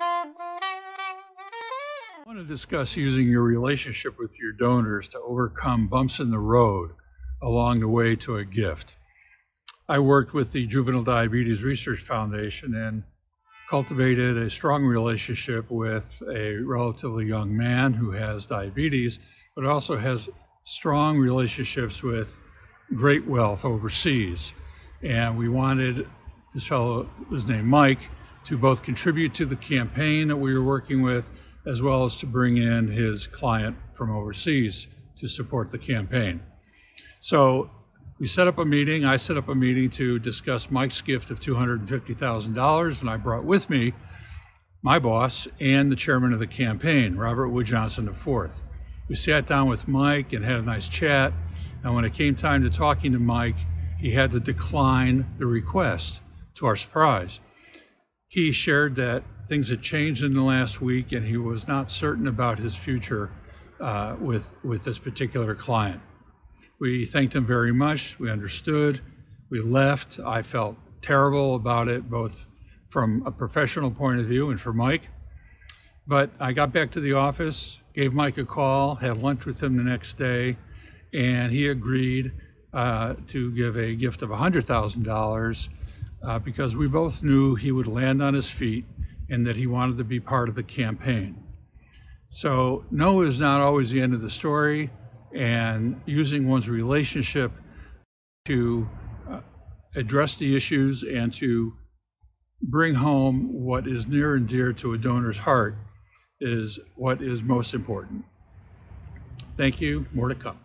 to discuss using your relationship with your donors to overcome bumps in the road along the way to a gift. I worked with the Juvenile Diabetes Research Foundation and cultivated a strong relationship with a relatively young man who has diabetes, but also has strong relationships with great wealth overseas. And we wanted this fellow, his name Mike, to both contribute to the campaign that we were working with, as well as to bring in his client from overseas to support the campaign. So we set up a meeting. I set up a meeting to discuss Mike's gift of $250,000, and I brought with me my boss and the chairman of the campaign, Robert Wood Johnson IV. We sat down with Mike and had a nice chat. And when it came time to talking to Mike, he had to decline the request to our surprise. He shared that things had changed in the last week and he was not certain about his future uh, with, with this particular client. We thanked him very much. We understood. We left. I felt terrible about it, both from a professional point of view and for Mike. But I got back to the office, gave Mike a call, had lunch with him the next day, and he agreed uh, to give a gift of $100,000 uh, because we both knew he would land on his feet and that he wanted to be part of the campaign. So, no is not always the end of the story and using one's relationship to uh, address the issues and to bring home what is near and dear to a donor's heart is what is most important. Thank you. More to come.